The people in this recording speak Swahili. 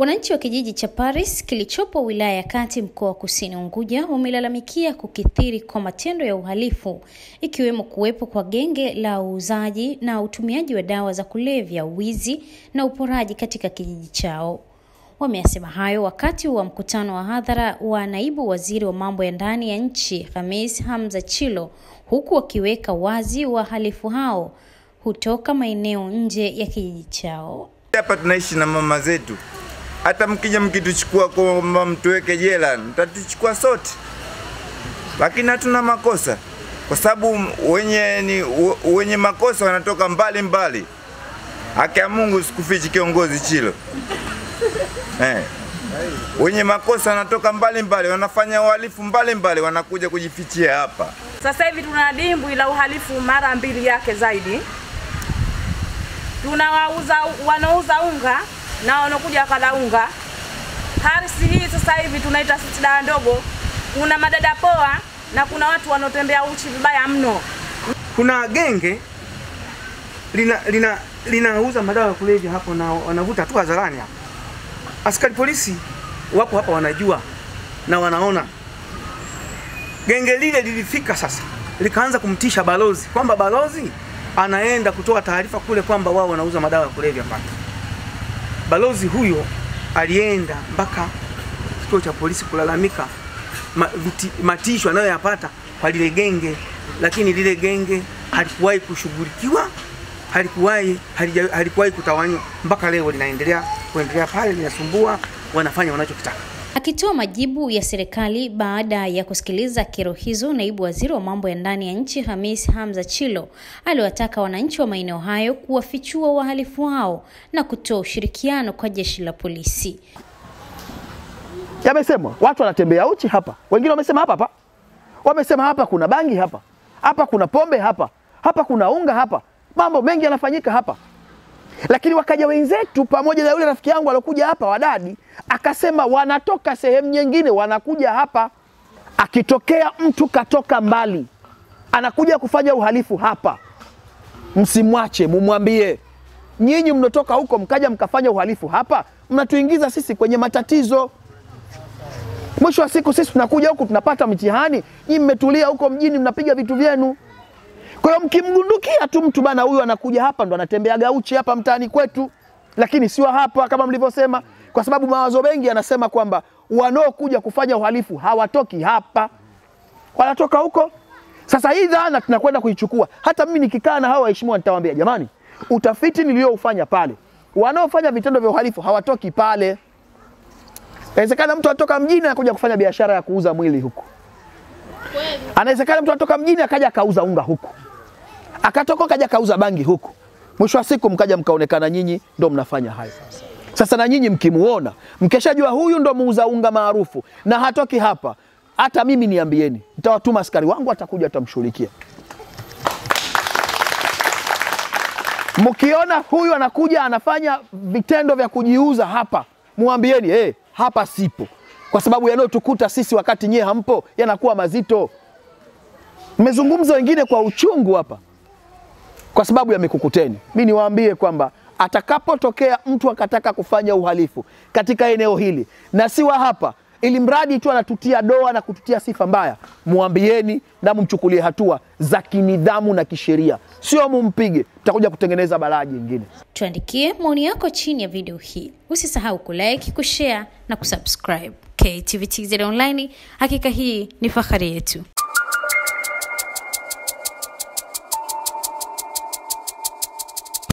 Wananchi wa kijiji cha Paris kilichopo wilaya ya Kati mkoa wa Kusini Unguja wamelalamikia kukithiri kwa matendo ya uhalifu ikiwemo kuwepo kwa genge la uuzaji na utumiaji wa dawa za kulevya, wizi na uporaji katika kijiji chao. Wameyasema hayo wakati wa mkutano wa hadhara wa naibu waziri wa mambo ya ndani ya nchi Khamis Hamza Chilo, huku wakiweka wazi wahalifu hao hutoka maeneo nje ya kijiji chao. Hapa tunaishi na mama zetu, hata mkija mkituchukua kwamba mtuweke jela, mtatuchukua sote, lakini hatuna makosa, kwa sababu wenye, ni, wenye makosa wanatoka mbali mbali. Haki ya Mungu sikufichi, kiongozi Chilo eh. Wenye makosa wanatoka mbali mbali, wanafanya uhalifu mbali mbali, wanakuja kujifichia hapa. Sasa hivi tuna dimbwi la uhalifu mara mbili yake zaidi. Tunawauza wanaouza unga na wanakuja wakalaunga. Harisi hii sasa hivi tunaita sisi dawa ndogo. Kuna madada poa na kuna watu wanaotembea uchi vibaya mno. Kuna genge lina lina linauza madawa ya kulevya hapo na wanavuta tu hadharani hapo. Askari polisi wako hapa wanajua na wanaona. Genge lile lilifika sasa likaanza kumtisha balozi kwamba balozi anaenda kutoa taarifa kule kwamba wao wanauza madawa ya kulevya pale. Balozi huyo alienda mpaka kituo cha polisi kulalamika matisho anayoyapata kwa lile genge, lakini lile genge halikuwahi kushughulikiwa, halikuwahi halikuwahi kutawanywa, mpaka leo linaendelea kuendelea pale, linasumbua, wanafanya wanachokitaka. Akitoa majibu ya serikali baada ya kusikiliza kero hizo, naibu waziri wa mambo ya ndani ya nchi Hamis Hamza Chilo aliwataka wananchi wa maeneo hayo kuwafichua wahalifu wao na kutoa ushirikiano kwa jeshi la polisi. Yamesemwa watu wanatembea uchi hapa, wengine wamesema hapa hapa, wamesema hapa kuna bangi hapa, hapa kuna pombe hapa, hapa kuna unga hapa, mambo mengi yanafanyika hapa lakini wakaja wenzetu pamoja na yule rafiki yangu aliokuja hapa wadadi, akasema wanatoka sehemu nyingine wanakuja hapa. Akitokea mtu katoka mbali anakuja kufanya uhalifu hapa, msimwache, mumwambie nyinyi mnotoka huko mkaja mkafanya uhalifu hapa, mnatuingiza sisi kwenye matatizo. Mwisho wa siku sisi tunakuja huku tunapata mtihani, nyinyi mmetulia huko mjini mnapiga vitu vyenu. Kwa hiyo mkimgundukia tu mtu bana, huyu anakuja hapa ndo anatembea gauchi hapa mtaani kwetu, lakini sio hapa kama mlivyosema, kwa sababu mawazo mengi yanasema kwamba wanaokuja kufanya uhalifu hawatoki hapa, wanatoka huko. Sasa hii dhana tunakwenda kuichukua. Hata mimi nikikaa na hawa waheshimiwa, nitawaambia jamani, utafiti nilioufanya pale, wanaofanya vitendo vya uhalifu hawatoki pale. Inawezekana mtu anatoka mjini anakuja kufanya biashara ya kuuza mwili huku, anawezekana mtu anatoka mjini akaja akauza unga huku akatoka kaja kauza bangi huku, mwisho wa siku mkaja mkaonekana nyinyi ndo mnafanya hayo. Sasa na nyinyi mkimuona, mkeshajua huyu ndo muuza unga maarufu na hatoki hapa, hata mimi niambieni, nitawatuma askari wangu, atakuja atamshughulikia. Mkiona huyu anakuja anafanya vitendo vya kujiuza hapa, muambieni hey, hapa sipo, kwa sababu yanayotukuta sisi wakati nyie hampo yanakuwa mazito. Mmezungumza wengine kwa uchungu hapa kwa sababu ya mikukuteni. Mi niwaambie kwamba atakapotokea mtu akataka kufanya uhalifu katika eneo hili na siwa hapa, ili mradi tu anatutia doa na kututia sifa mbaya, mwambieni na mumchukulie hatua za kinidhamu na kisheria, sio mumpige, tutakuja kutengeneza balaa jingine. Tuandikie maoni yako chini ya video hii. Usisahau kulike, kushare na kusubscribe. KTV TZ Online, hakika hii ni fahari yetu.